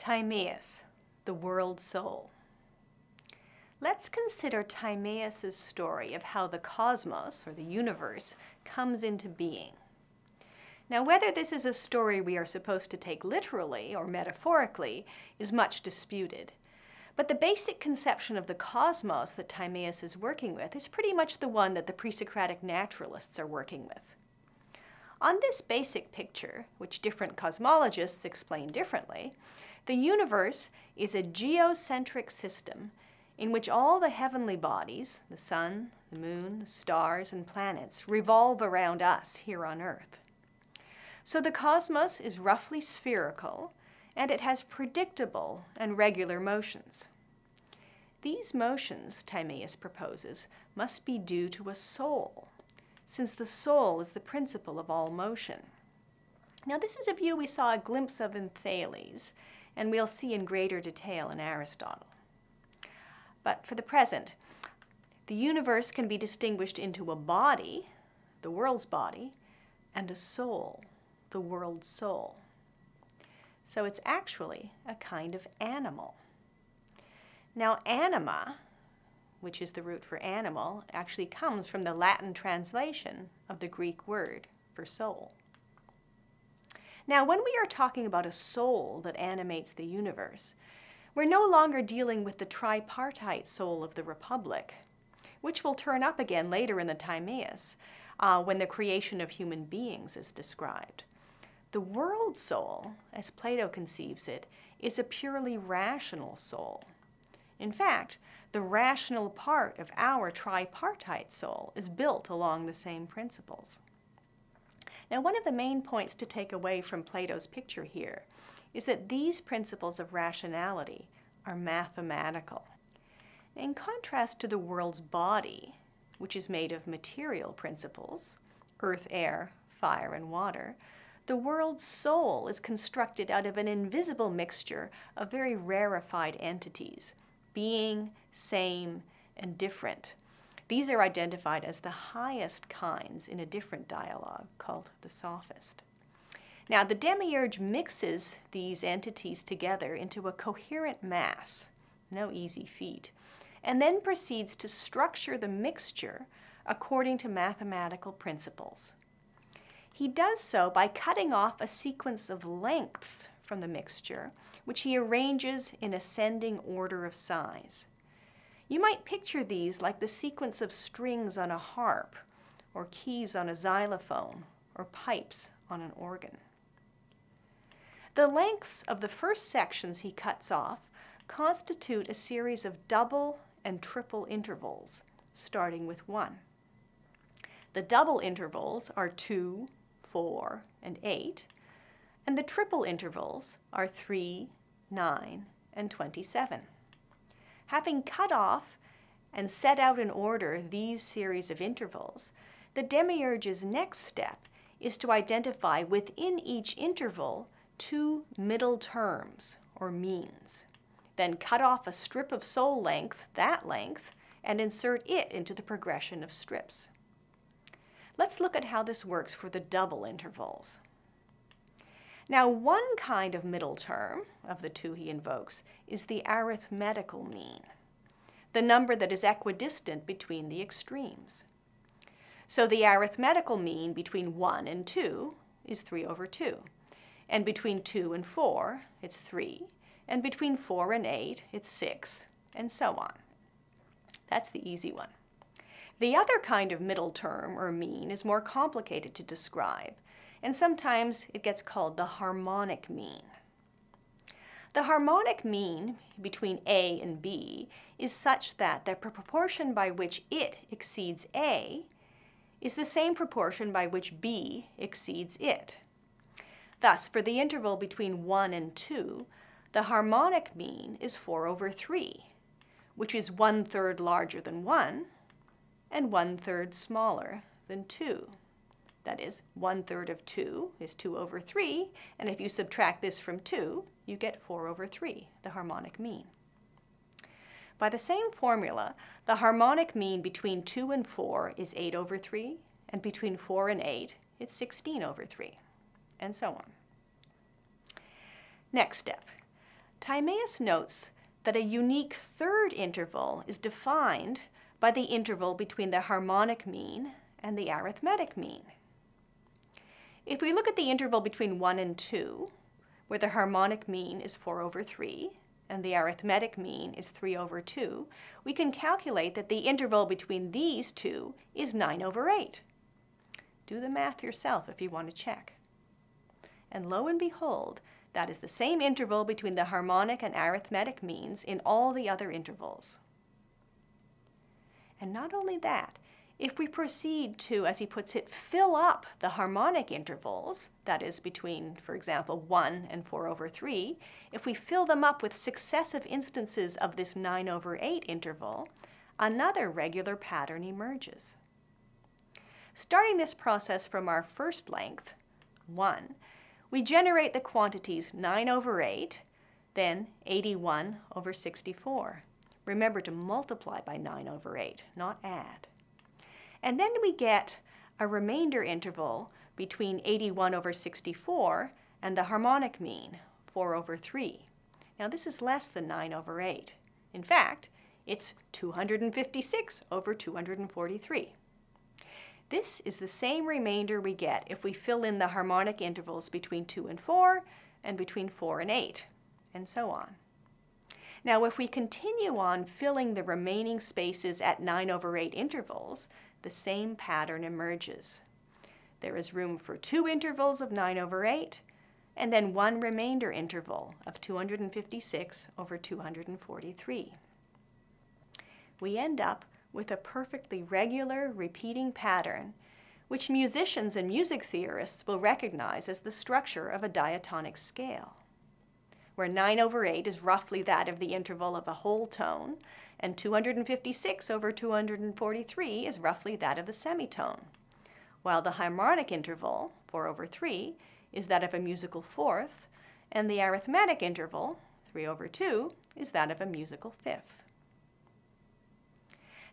Timaeus, the world soul. Let's consider Timaeus' story of how the cosmos, or the universe, comes into being. Now, whether this is a story we are supposed to take literally or metaphorically is much disputed. But the basic conception of the cosmos that Timaeus is working with is pretty much the one that the pre Socratic naturalists are working with. On this basic picture, which different cosmologists explain differently, the universe is a geocentric system in which all the heavenly bodies, the sun, the moon, the stars, and planets, revolve around us here on Earth. So the cosmos is roughly spherical and it has predictable and regular motions. These motions, Timaeus proposes, must be due to a soul, since the soul is the principle of all motion. Now, this is a view we saw a glimpse of in Thales, and we'll see in greater detail in Aristotle. But for the present, the universe can be distinguished into a body, the world's body, and a soul, the world's soul. So it's actually a kind of animal. Now, anima which is the root for animal, actually comes from the Latin translation of the Greek word for soul. Now, when we are talking about a soul that animates the universe, we're no longer dealing with the tripartite soul of the Republic, which will turn up again later in the Timaeus uh, when the creation of human beings is described. The world soul, as Plato conceives it, is a purely rational soul. In fact, the rational part of our tripartite soul is built along the same principles. Now, one of the main points to take away from Plato's picture here is that these principles of rationality are mathematical. In contrast to the world's body, which is made of material principles earth, air, fire, and water the world's soul is constructed out of an invisible mixture of very rarefied entities being, same, and different. These are identified as the highest kinds in a different dialogue called the sophist. Now, the demiurge mixes these entities together into a coherent mass, no easy feat, and then proceeds to structure the mixture according to mathematical principles. He does so by cutting off a sequence of lengths from the mixture, which he arranges in ascending order of size. You might picture these like the sequence of strings on a harp, or keys on a xylophone, or pipes on an organ. The lengths of the first sections he cuts off constitute a series of double and triple intervals, starting with 1. The double intervals are 2, 4, and 8, and the triple intervals are 3, 9, and 27. Having cut off and set out in order these series of intervals, the demiurge's next step is to identify within each interval two middle terms, or means. Then cut off a strip of soul length, that length, and insert it into the progression of strips. Let's look at how this works for the double intervals. Now, one kind of middle term of the two he invokes is the arithmetical mean, the number that is equidistant between the extremes. So the arithmetical mean between 1 and 2 is 3 over 2. And between 2 and 4, it's 3. And between 4 and 8, it's 6, and so on. That's the easy one. The other kind of middle term, or mean, is more complicated to describe and sometimes it gets called the harmonic mean. The harmonic mean between A and B is such that the proportion by which it exceeds A is the same proportion by which B exceeds it. Thus, for the interval between 1 and 2, the harmonic mean is 4 over 3, which is one third larger than 1 and one third smaller than 2. That is, one third of 2 is 2 over 3, and if you subtract this from 2, you get 4 over 3, the harmonic mean. By the same formula, the harmonic mean between 2 and 4 is 8 over 3, and between 4 and 8, it's 16 over 3, and so on. Next step. Timaeus notes that a unique third interval is defined by the interval between the harmonic mean and the arithmetic mean. If we look at the interval between 1 and 2, where the harmonic mean is 4 over 3 and the arithmetic mean is 3 over 2, we can calculate that the interval between these two is 9 over 8. Do the math yourself if you want to check. And lo and behold, that is the same interval between the harmonic and arithmetic means in all the other intervals. And not only that, if we proceed to, as he puts it, fill up the harmonic intervals, that is between, for example, 1 and 4 over 3, if we fill them up with successive instances of this 9 over 8 interval, another regular pattern emerges. Starting this process from our first length, 1, we generate the quantities 9 over 8, then 81 over 64. Remember to multiply by 9 over 8, not add. And then we get a remainder interval between 81 over 64 and the harmonic mean, 4 over 3. Now this is less than 9 over 8. In fact, it's 256 over 243. This is the same remainder we get if we fill in the harmonic intervals between 2 and 4 and between 4 and 8, and so on. Now, if we continue on filling the remaining spaces at 9 over 8 intervals, the same pattern emerges. There is room for two intervals of 9 over 8, and then one remainder interval of 256 over 243. We end up with a perfectly regular repeating pattern which musicians and music theorists will recognize as the structure of a diatonic scale, where 9 over 8 is roughly that of the interval of a whole tone, and 256 over 243 is roughly that of the semitone, while the harmonic interval, 4 over 3, is that of a musical fourth, and the arithmetic interval, 3 over 2, is that of a musical fifth.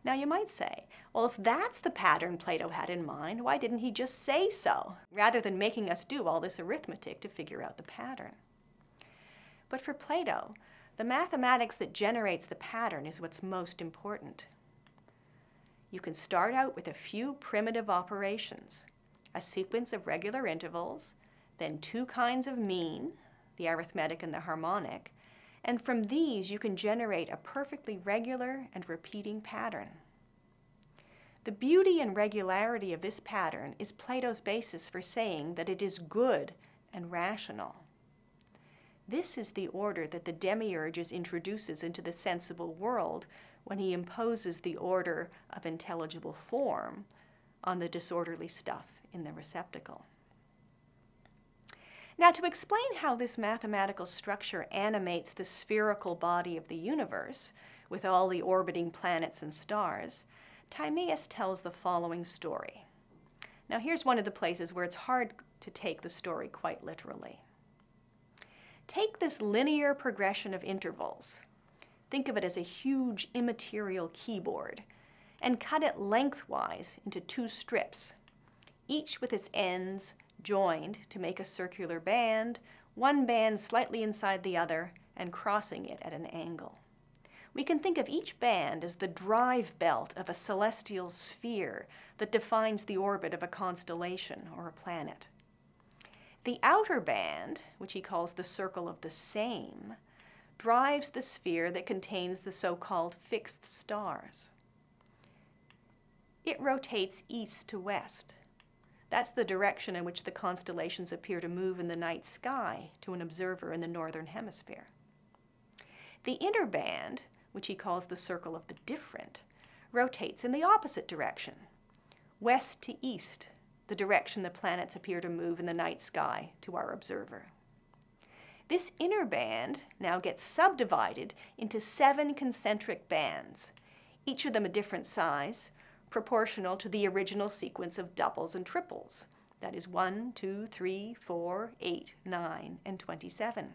Now you might say, well, if that's the pattern Plato had in mind, why didn't he just say so, rather than making us do all this arithmetic to figure out the pattern? But for Plato, the mathematics that generates the pattern is what's most important. You can start out with a few primitive operations, a sequence of regular intervals, then two kinds of mean, the arithmetic and the harmonic, and from these you can generate a perfectly regular and repeating pattern. The beauty and regularity of this pattern is Plato's basis for saying that it is good and rational. This is the order that the demiurge introduces into the sensible world when he imposes the order of intelligible form on the disorderly stuff in the receptacle. Now, to explain how this mathematical structure animates the spherical body of the universe, with all the orbiting planets and stars, Timaeus tells the following story. Now, here's one of the places where it's hard to take the story quite literally. Take this linear progression of intervals, think of it as a huge immaterial keyboard, and cut it lengthwise into two strips, each with its ends joined to make a circular band, one band slightly inside the other and crossing it at an angle. We can think of each band as the drive belt of a celestial sphere that defines the orbit of a constellation or a planet. The outer band, which he calls the circle of the same, drives the sphere that contains the so-called fixed stars. It rotates east to west. That's the direction in which the constellations appear to move in the night sky to an observer in the northern hemisphere. The inner band, which he calls the circle of the different, rotates in the opposite direction, west to east the direction the planets appear to move in the night sky to our observer. This inner band now gets subdivided into seven concentric bands, each of them a different size, proportional to the original sequence of doubles and triples. That is 1, 2, 3, 4, 8, 9, and 27.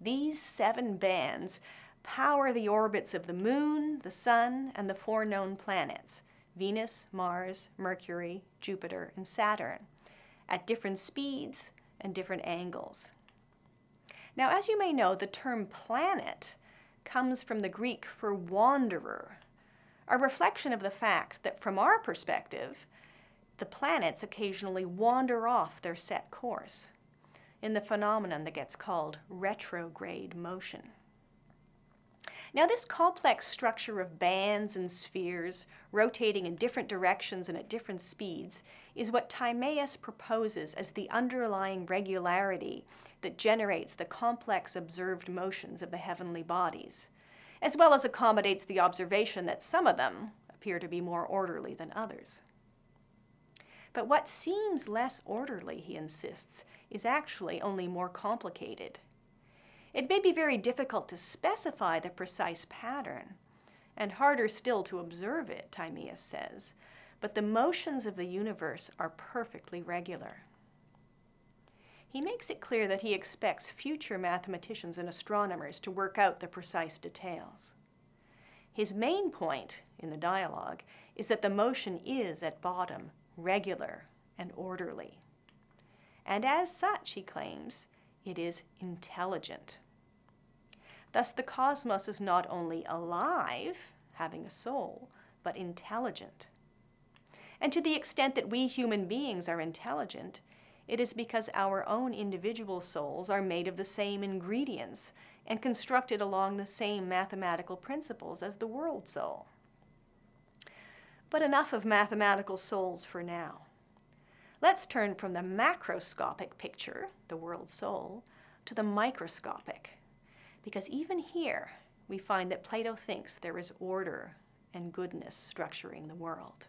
These seven bands power the orbits of the Moon, the Sun, and the four known planets, Venus, Mars, Mercury, Jupiter, and Saturn at different speeds and different angles. Now, as you may know, the term planet comes from the Greek for wanderer, a reflection of the fact that from our perspective, the planets occasionally wander off their set course in the phenomenon that gets called retrograde motion. Now, this complex structure of bands and spheres rotating in different directions and at different speeds is what Timaeus proposes as the underlying regularity that generates the complex observed motions of the heavenly bodies, as well as accommodates the observation that some of them appear to be more orderly than others. But what seems less orderly, he insists, is actually only more complicated. It may be very difficult to specify the precise pattern, and harder still to observe it, Timaeus says, but the motions of the universe are perfectly regular. He makes it clear that he expects future mathematicians and astronomers to work out the precise details. His main point in the dialogue is that the motion is, at bottom, regular and orderly. And as such, he claims, it is intelligent. Thus, the cosmos is not only alive, having a soul, but intelligent. And to the extent that we human beings are intelligent, it is because our own individual souls are made of the same ingredients and constructed along the same mathematical principles as the world soul. But enough of mathematical souls for now. Let's turn from the macroscopic picture, the world soul, to the microscopic, because even here, we find that Plato thinks there is order and goodness structuring the world.